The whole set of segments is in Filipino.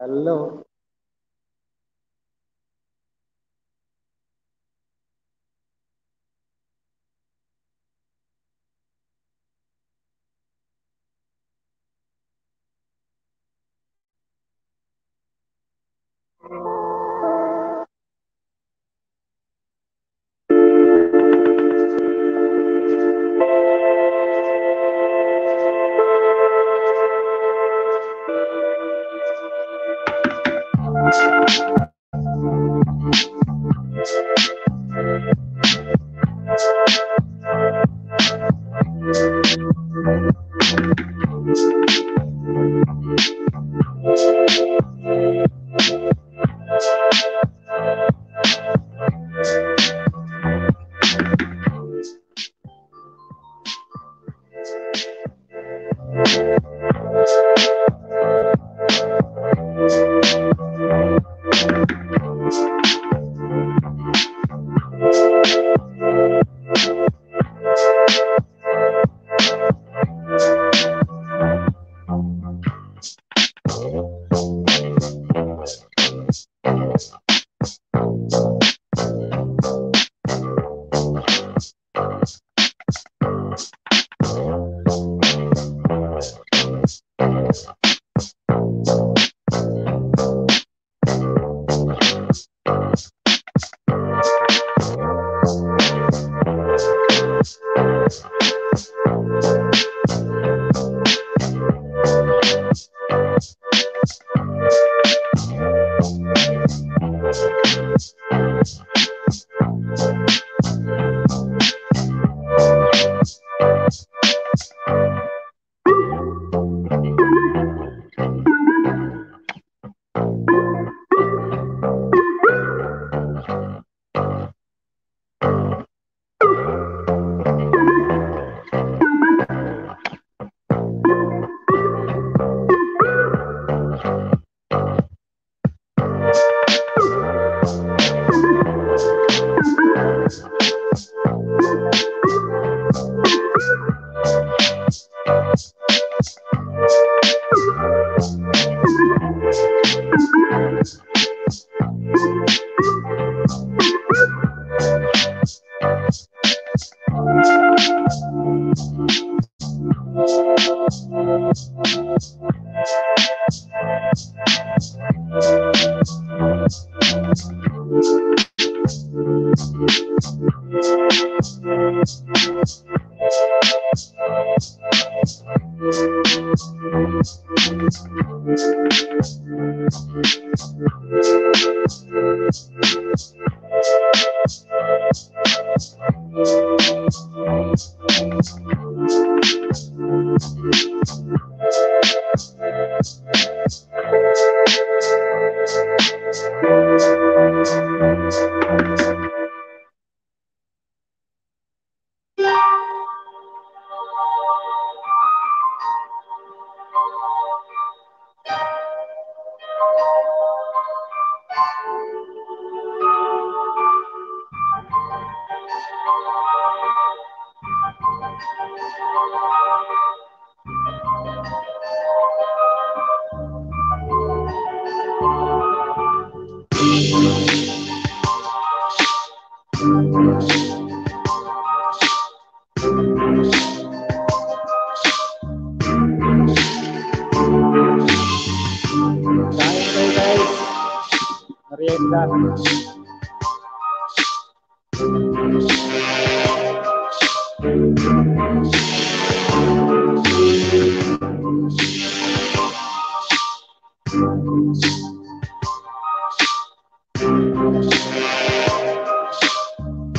Hello.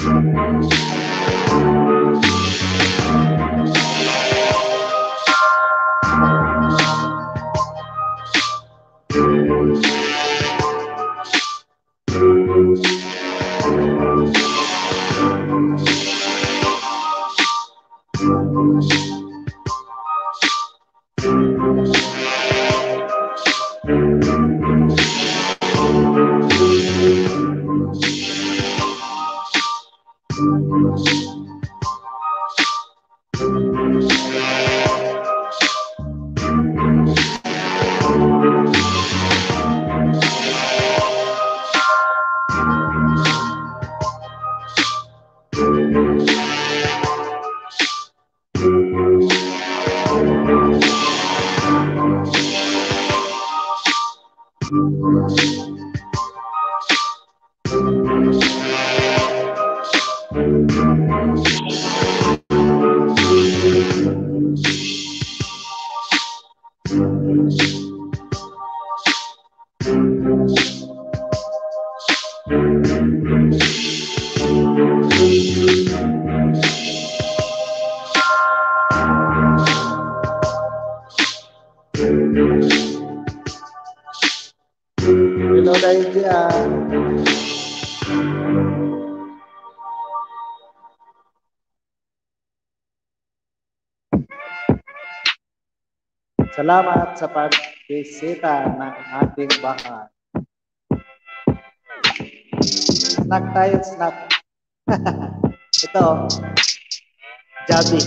Thank you. Salamat sa pagbisita ng ating bahay. Snack tayo, snack. Ito, Jabi.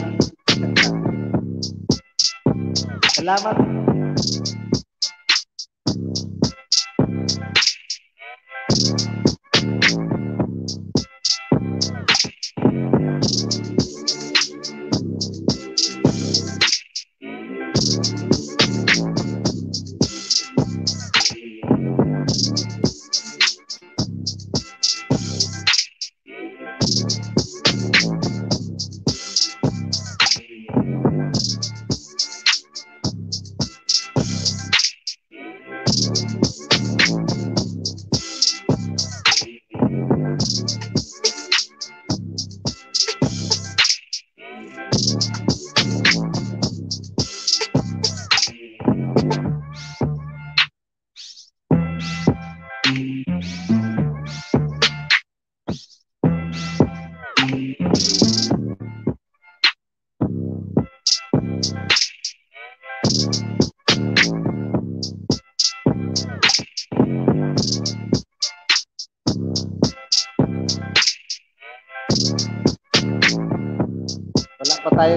Salamat. Wala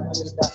gracias, Margarita.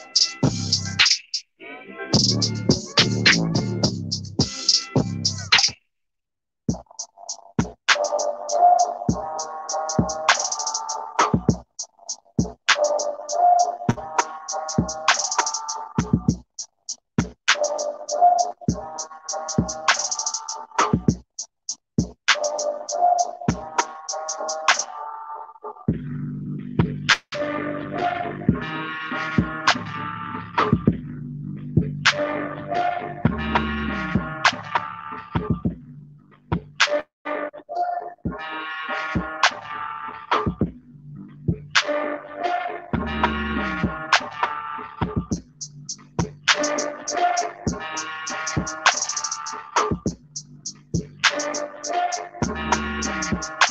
that.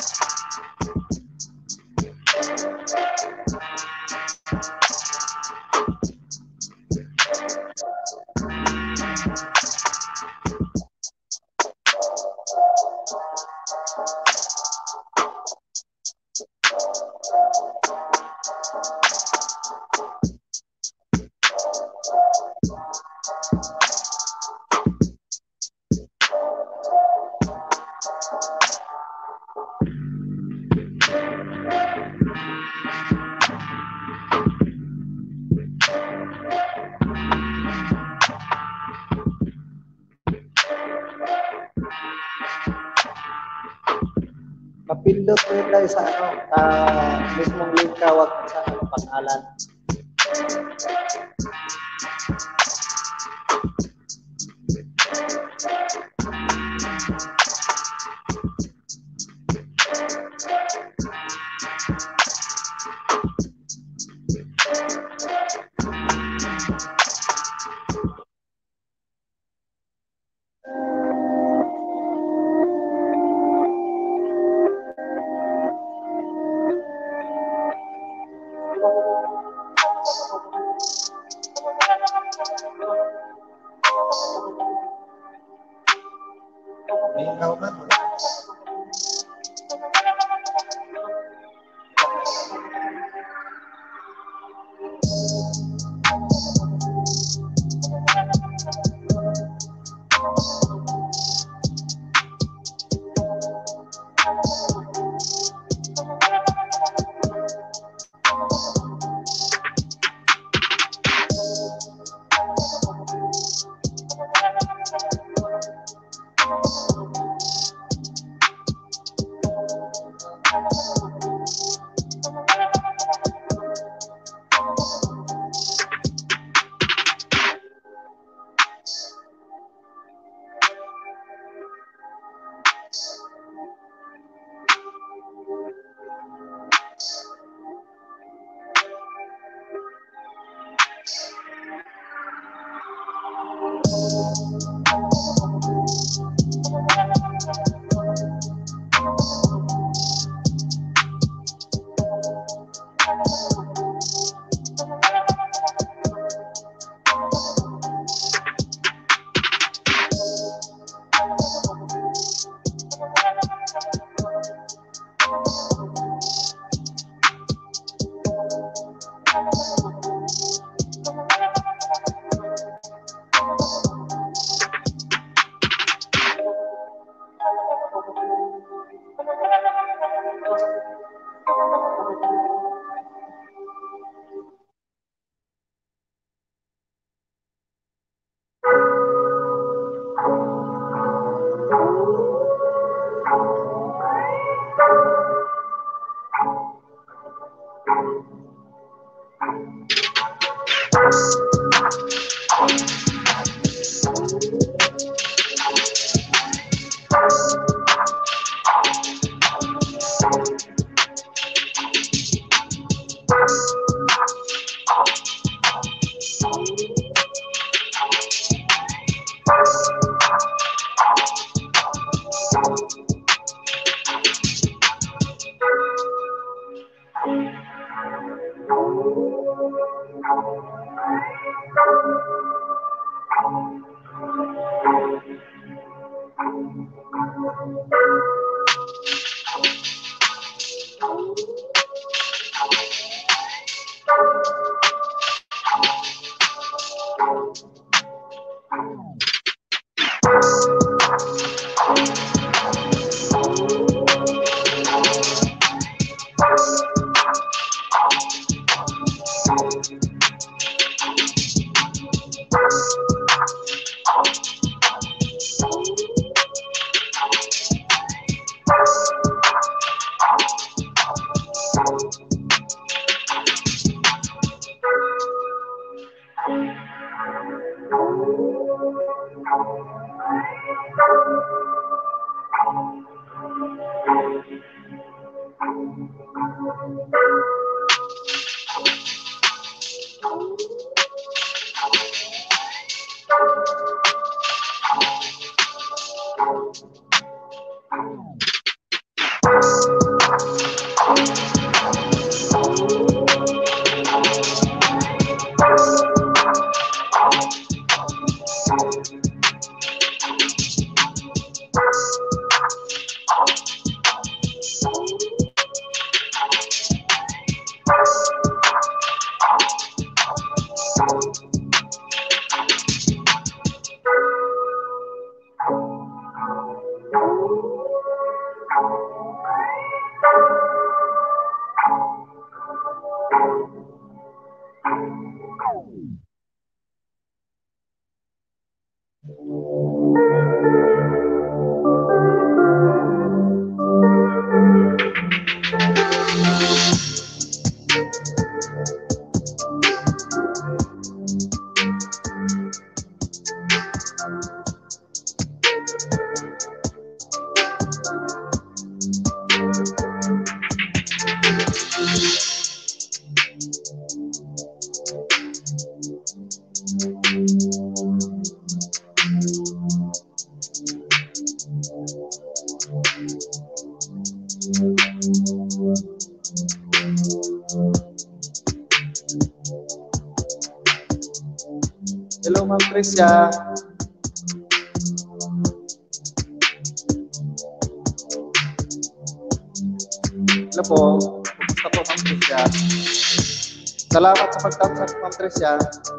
sangat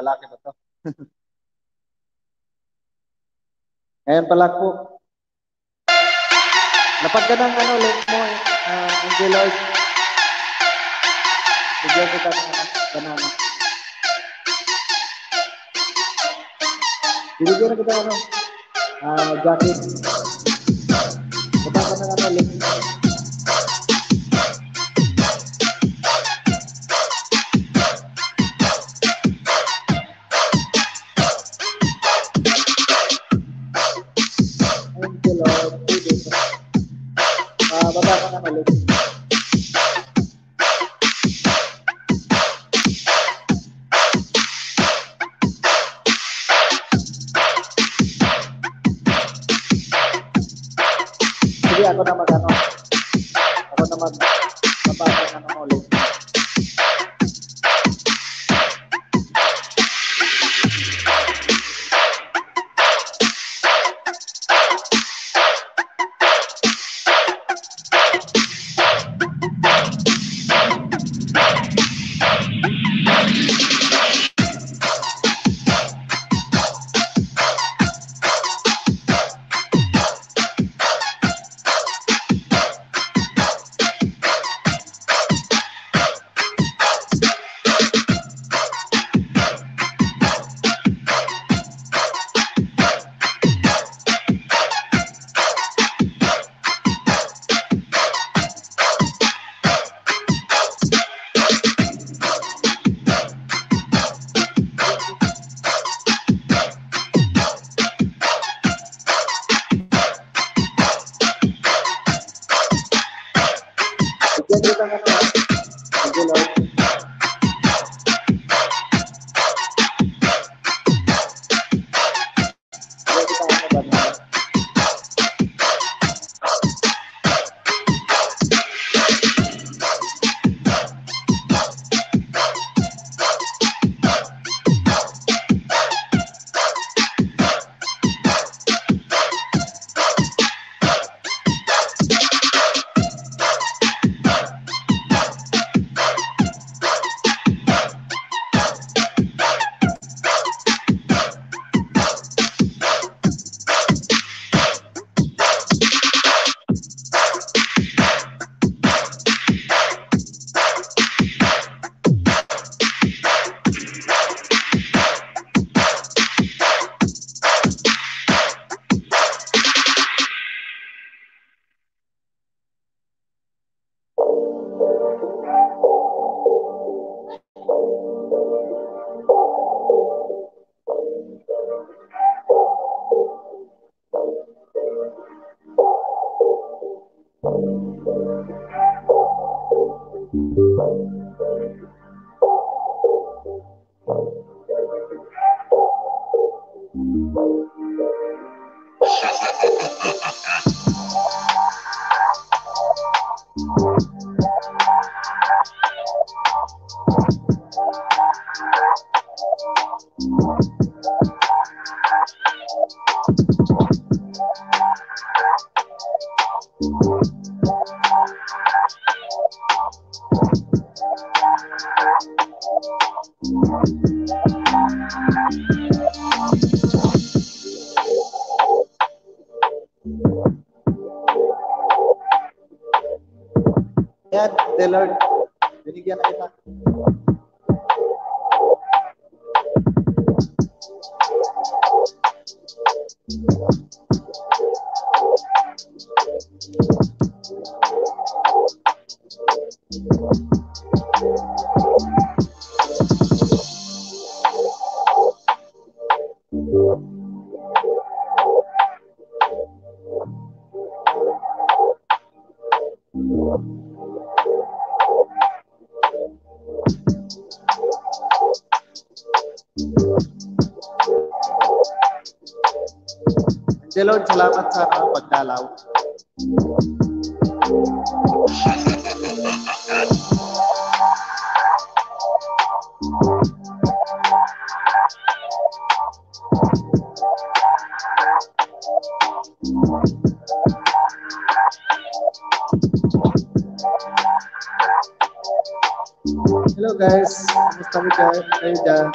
lalaki ba to? Ngayon pala po. Napag ka ng ano, link mo, uh, the Lord. Bigyan kita ng banana. Bibigyan kita ano, ah, jacket. Baba ka ng ano, link. Thank nama Gano. apa naman. that.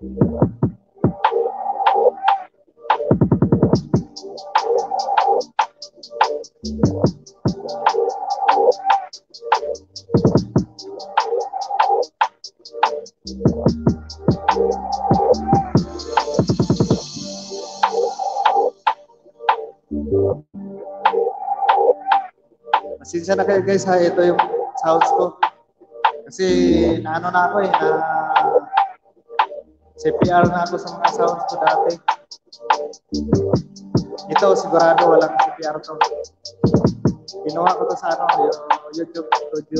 Thank you. Pasensya na kayo guys ha, ito yung sounds ko. Kasi naano na ako eh, na CPR na ako sa mga sounds ko dati. Ito sigurado walang CPR to. Ginawa ko to sa ano, yung YouTube studio.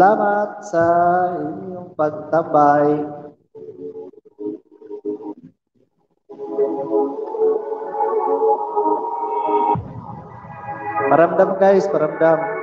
Salamat sa inyong pagtabay. Paramdam guys, paramdam.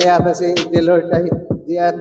saya Abasi Dilortai Dian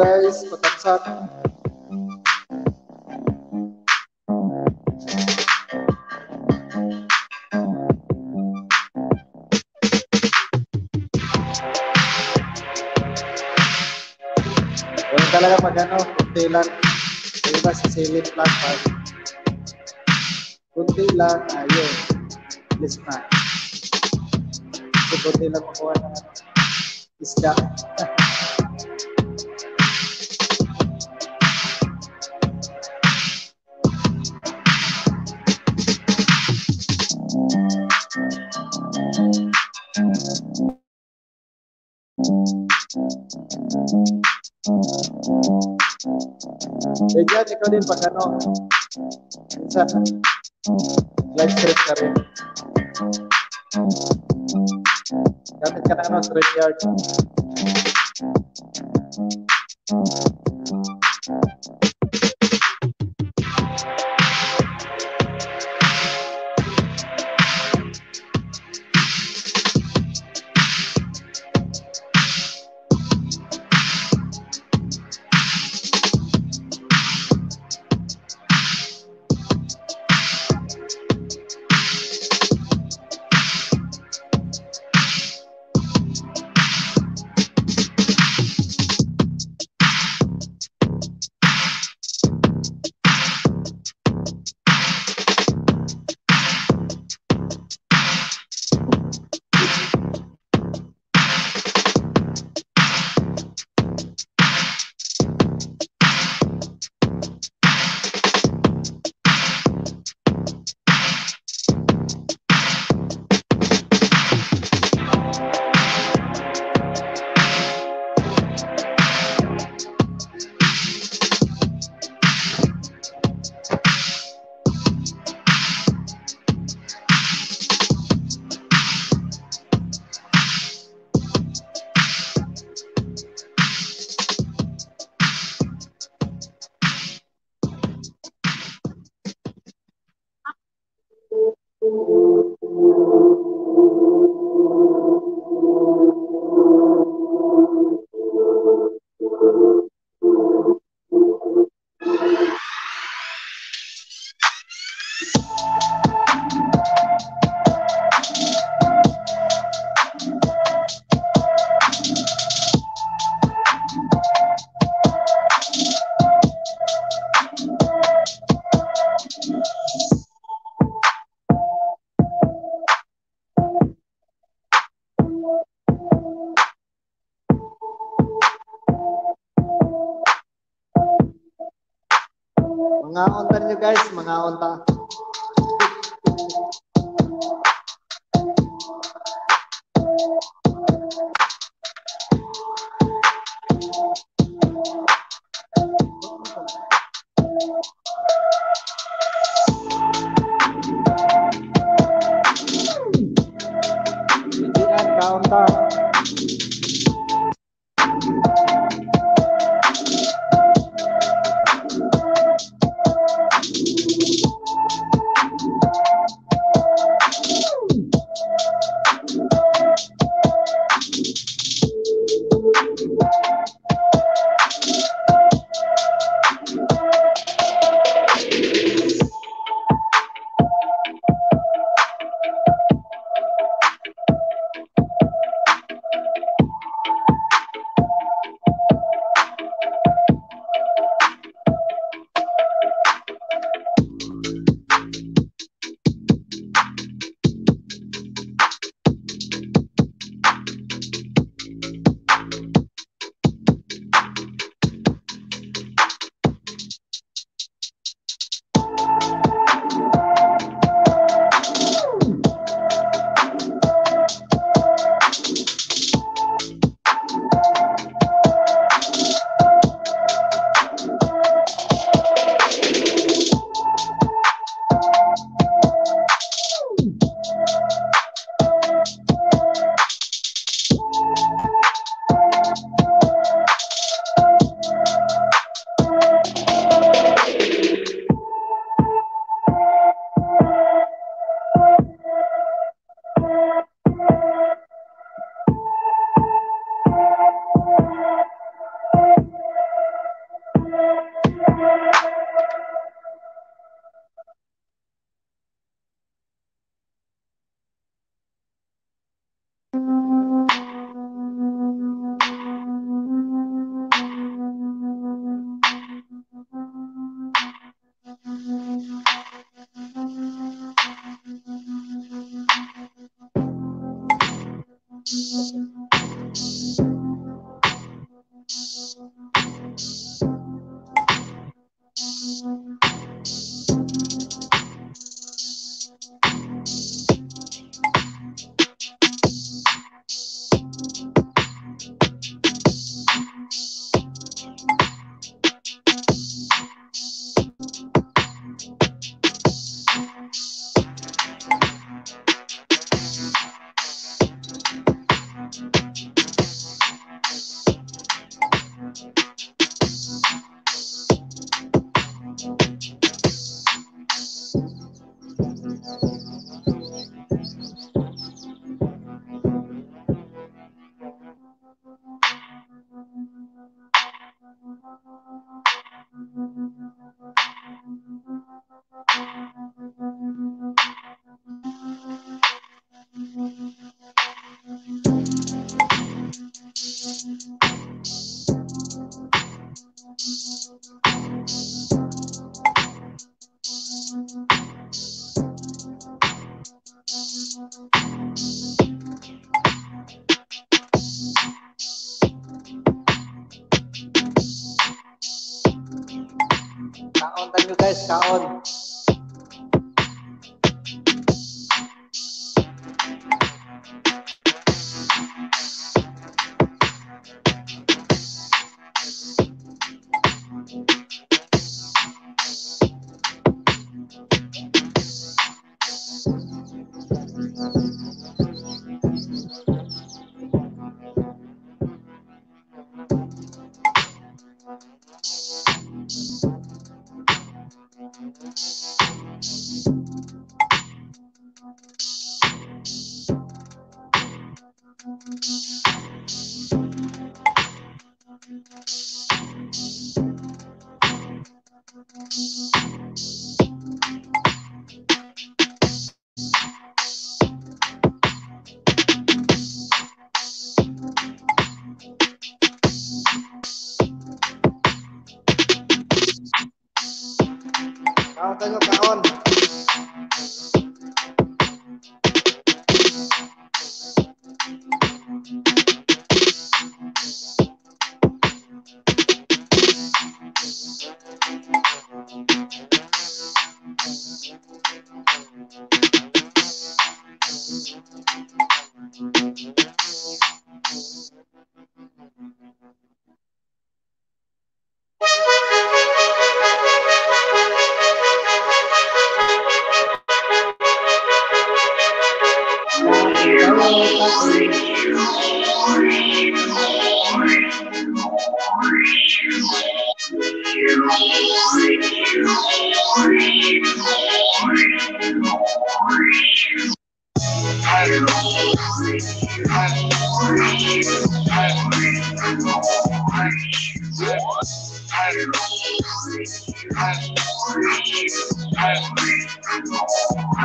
guys, tetap satu. Talaga mag ano, kunti lang. Yung iba sa silent plan pa. Kunti lang, ayun. List na. Kunti lang makuha ng isda. Vediate con il pagano. Esatto. Live crescere. Date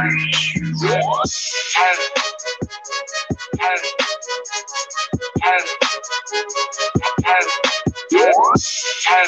Hey, hey, hey, hey,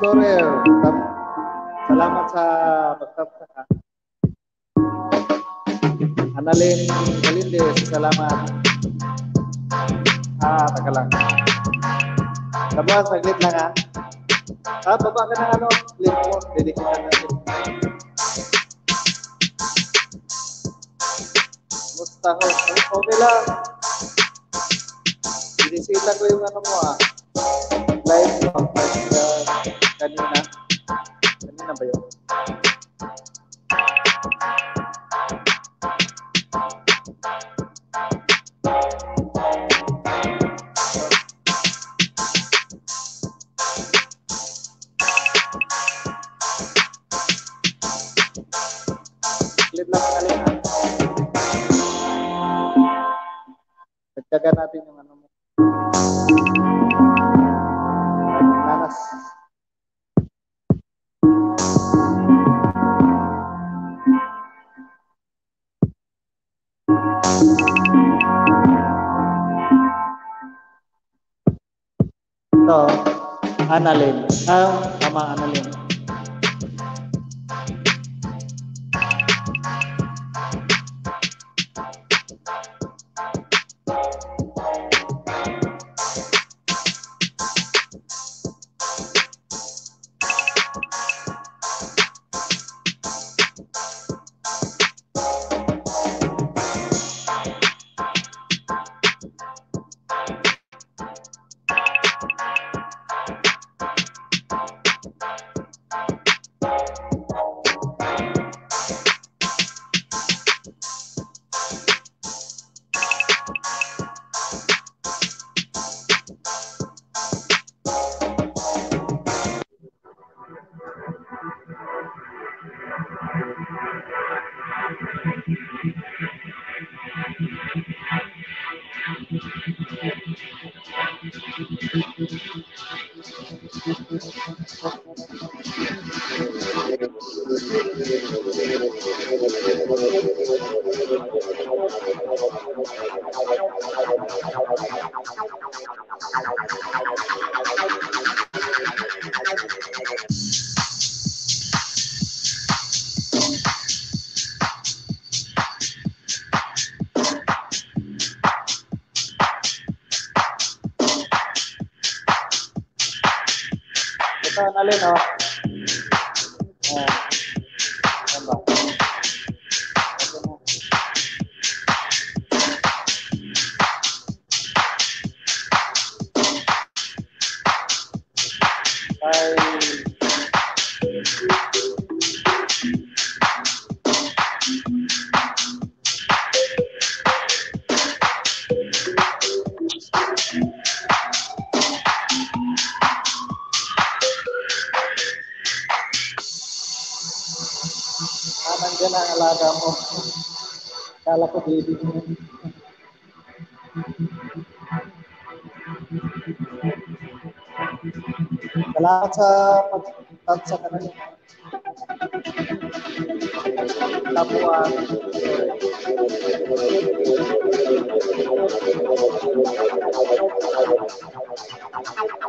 Explorer. Salamat sa pagtapsaka. Annalyn Galindez, salamat. Ah, taga lang. Tabuan, saglit lang ha. Ah, baba ka ng ano, clip mo, dedikitan natin. Musta ko? Okay lang. Binisita ko yung ano mo ah. Live mo. Ciao, Kalasa pagtatsa ka na Thank you.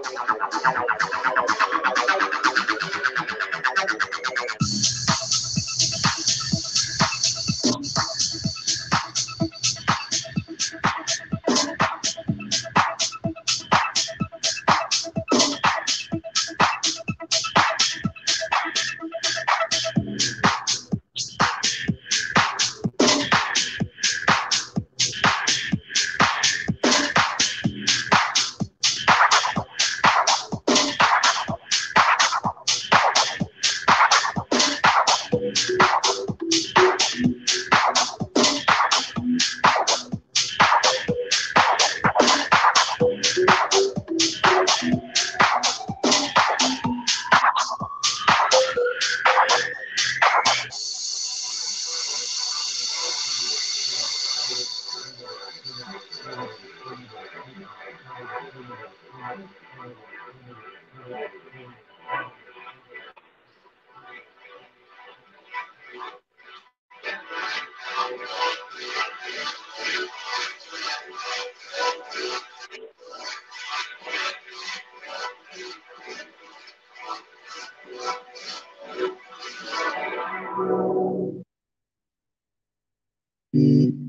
be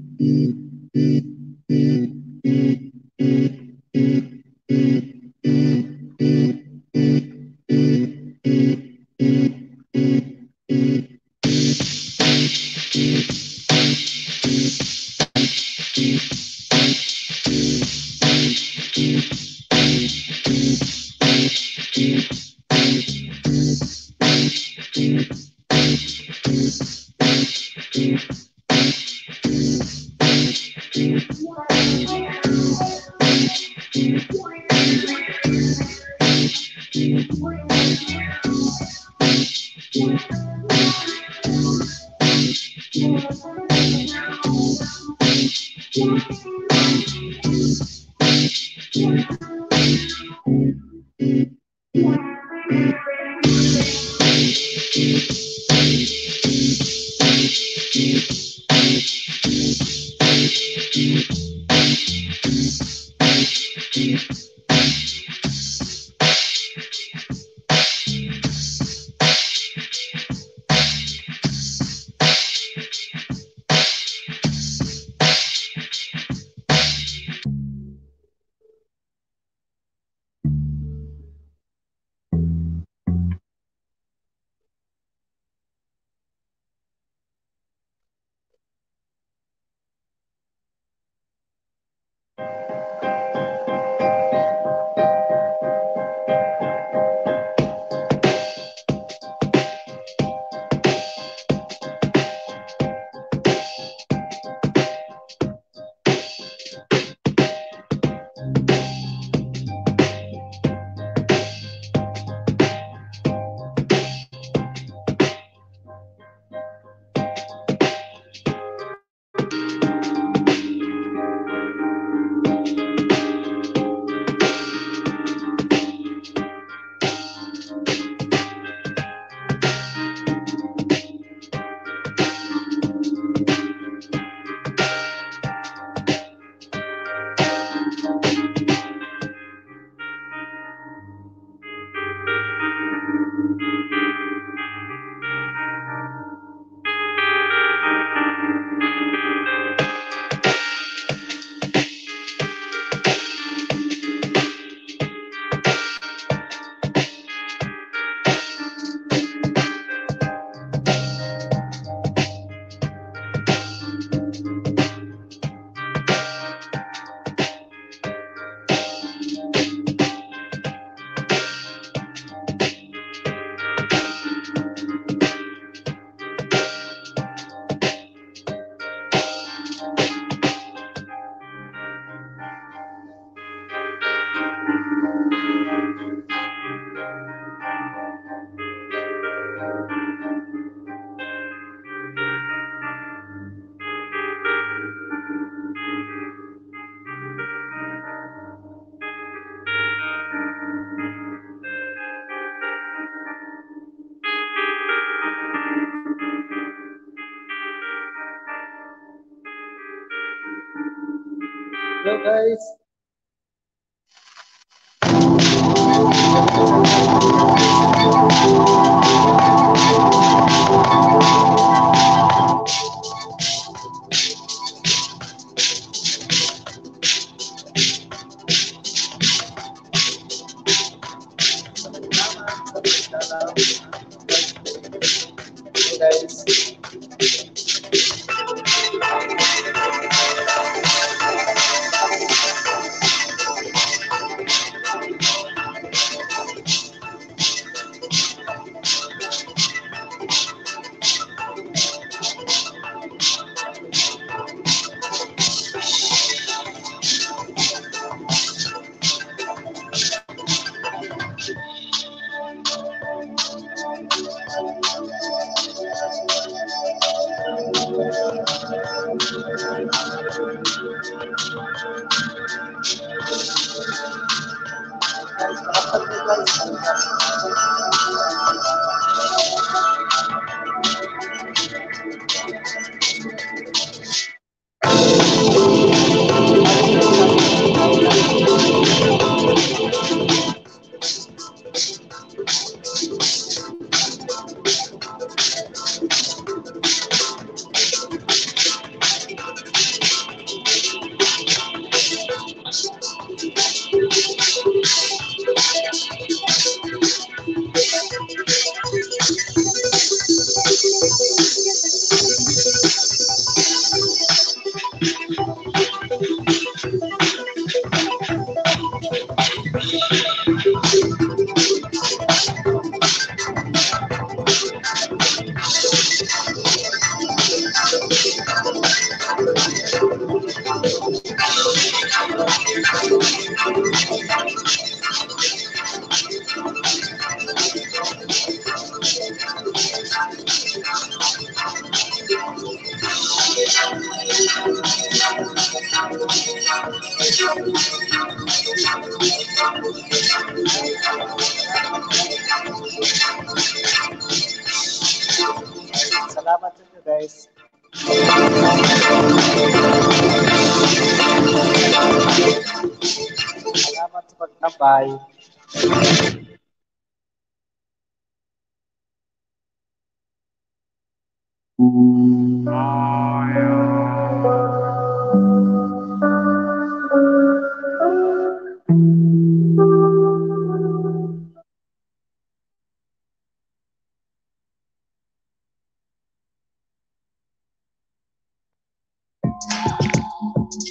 guys.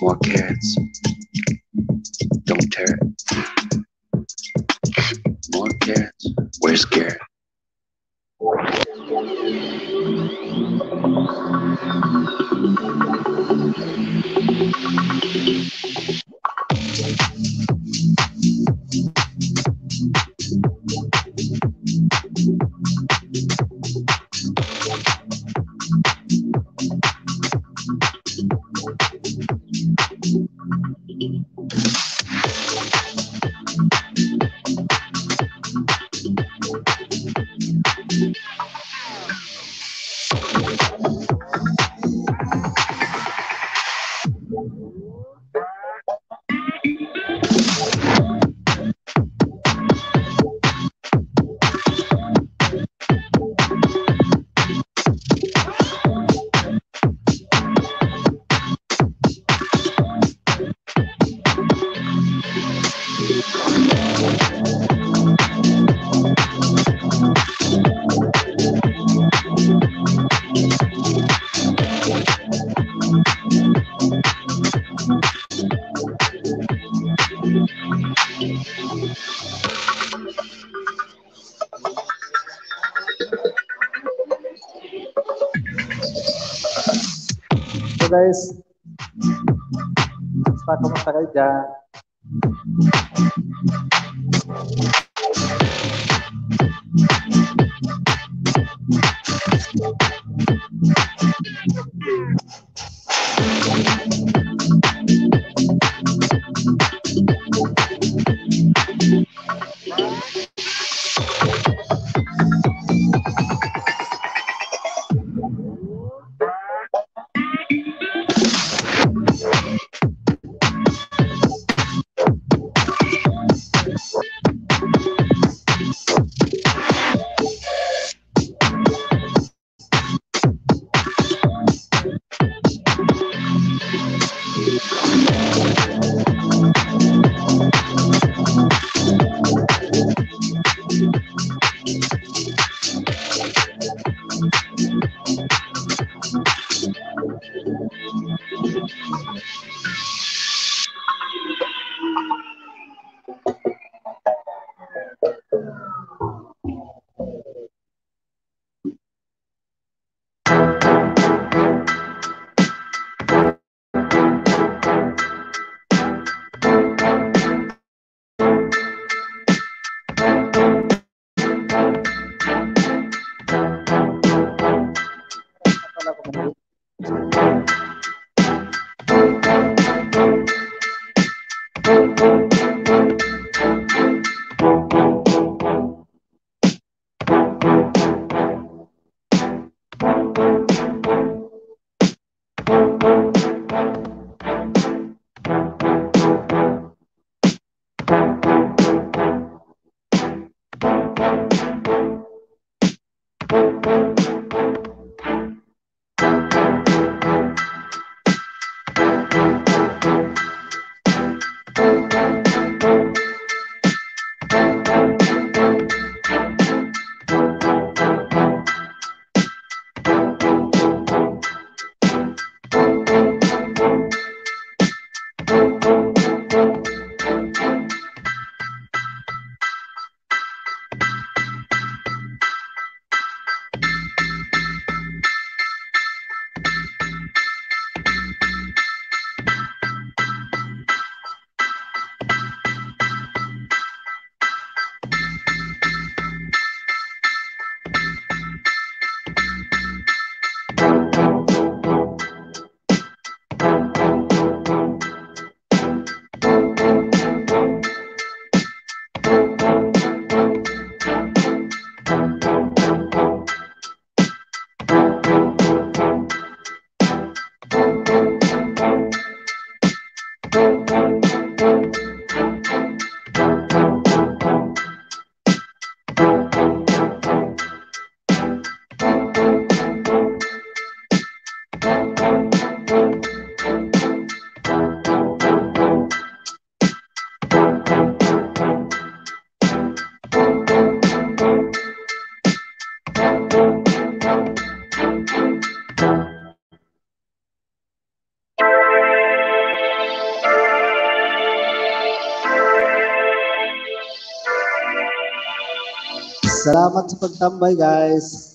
More carrots. Don't tear it. More carrots. Where's Garrett? ya. Salamat sa pagtambay, guys.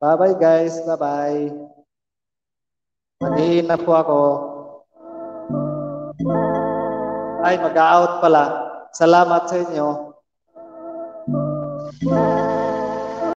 Bye-bye, guys. Bye-bye. Mag na po ako. Ay, mag-out pala. Salamat sa inyo.